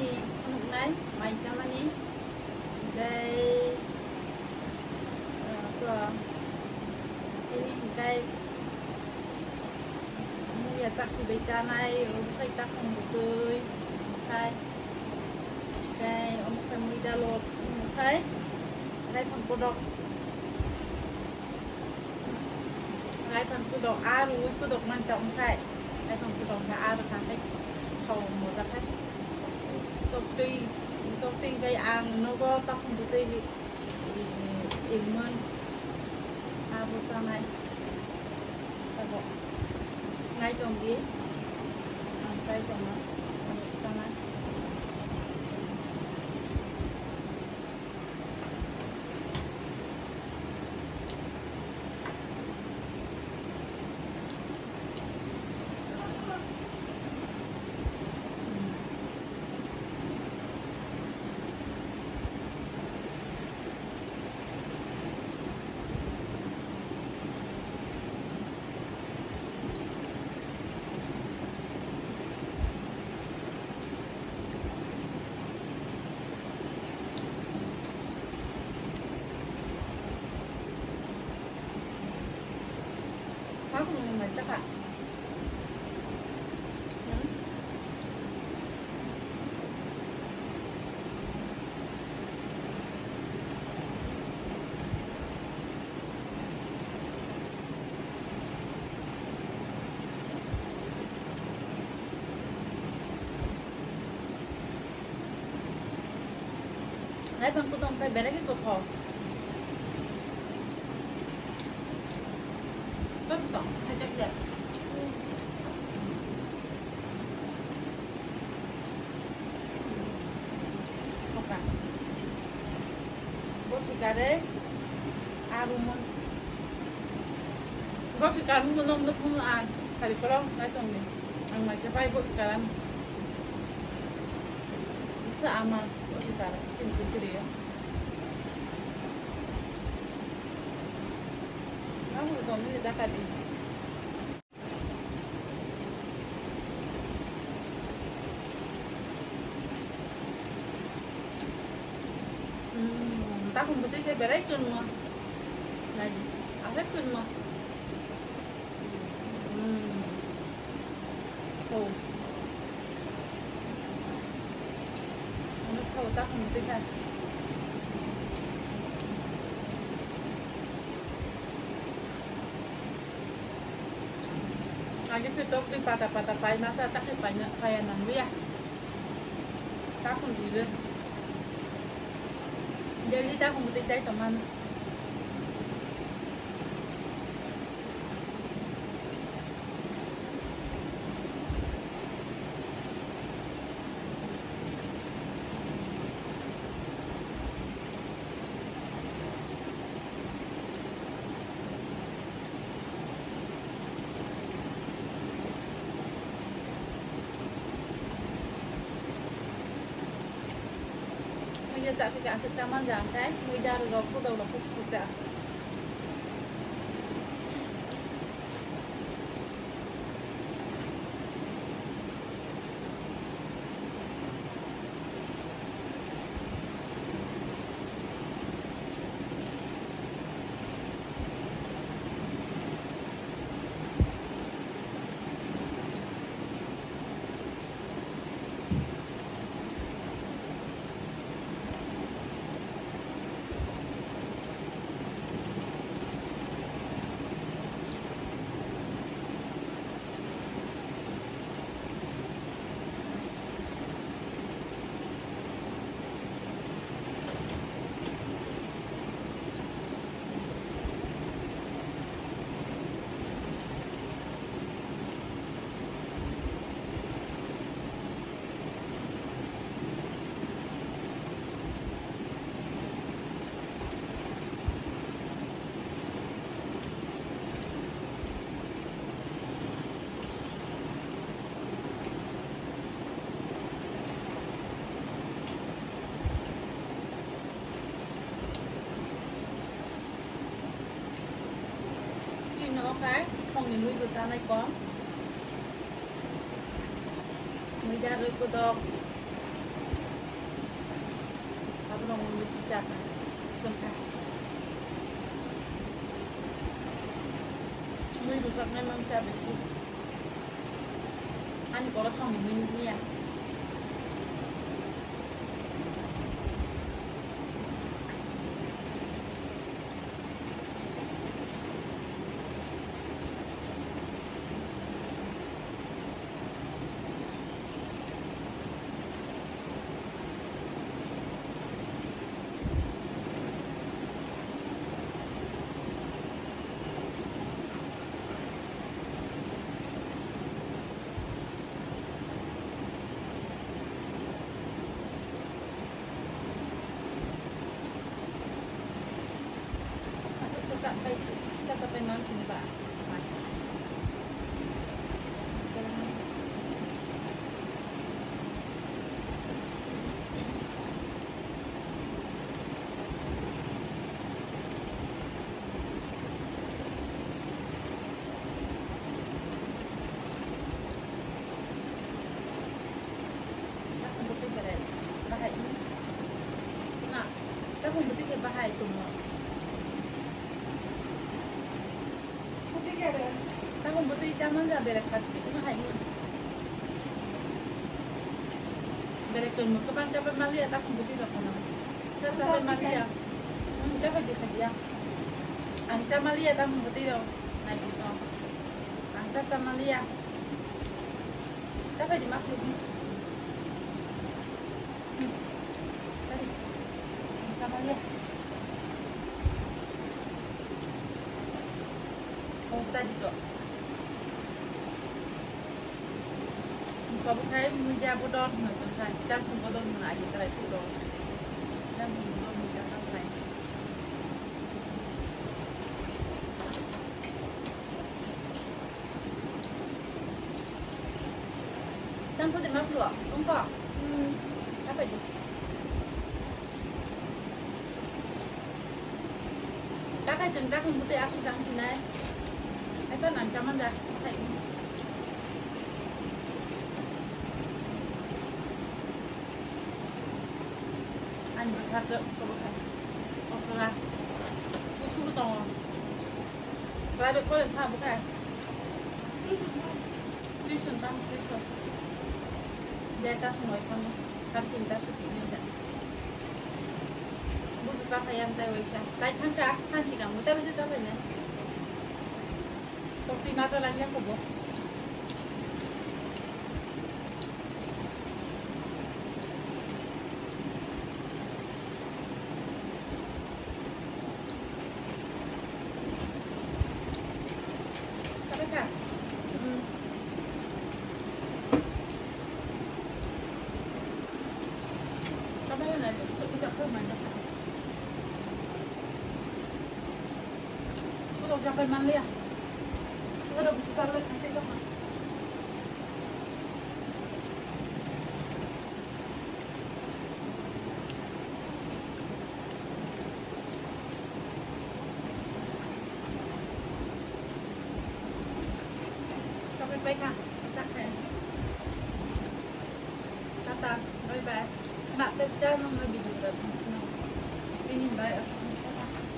ni nung nai mai chama ni đây. Ờ, Của ini cái mua nhà chắc thì bây giờ này, ông phải chắc không được tươi cái cái ông phải mua đa lột thấy? Đây phần cô độc. Đây phần cô độc a, rồi cô độc mang trọng cái đây phần cô độc là a, rồi thằng cái thầu một giặc hết tôi tuy tôi tin cái ăn nó có tóc không tôi tuy thì mình à bộ sao này ta bộ ngay trong đi làm tay trong nó. เจ้าค่ะให้พังกูต้องไปเบรกก็พอ 있어. 살짝 기다려. 봐봐. 고춧가루, 아루몬. 고춧가루, 무너무도 품은 안. 다리 끌어, 날짱이. 엄마, 제발 고춧가루. 무슨 아마 고춧가루, 이렇게 그려요. 아무도 없는데 작아지지. Tahun betul saya berikan mah. Lagi, apa pun mah. Hmm. Oh. Ano tahu tahun betul kan? Lagi tutup di patah-patah pai masa tak banyak kayak nang ya. Tak pun dia. Deli de humudu cai teman 이제 자 그게 아세자만 장대 의자를 넣고 더 넣고 싶다. phải không thì mới vừa ra này có mới ra rồi cô đọc tao lòng mới xin chặt tuần cả mới vừa ra ngay mang ra bệnh anh có là không thì mình nha 짝꿍부터 해봐야 동어. 어떻게 해야 돼? 짝꿍부터 이 짝만 잡아야 같이 그만 하이고. Dari kamu ke bang capai malia tak kumpulin apa nama? Kita sampai malia, kamu capai di kerja. Angca malia tak kumpulin dong, naik itu. Angca sama malia, capai di makhluk. お二人と。ขอบคุณใครมียาบุดอนเหมือนสนใช่จ้างคุณบุดอนมาลายจะอะไรบุดอนจ้างคุณบุดอนมีจ้างเท่าไหร่จ้างพูดแต่มาปลวกต้องบอกถ้าไปดู khai chừng ta không có thể áp dụng tăng xin đấy ai ta làm cho mình ra thành anh có sao chứ có bốc khai có sao ra có chú tông à lại bị có được thao bốc khai đi xuống tăng đi xuống để ta xuống ngồi con cắt tin, ta xuống tìm mình 不知道还让戴维香，来看看啊，看几个，我戴维香找本人，都可以拿出来，好不？Thank you. 说加倍慢练，那都不是在为谈心干嘛？Bye. Not that's that I'm bye. be doing that. No. Any bite of food.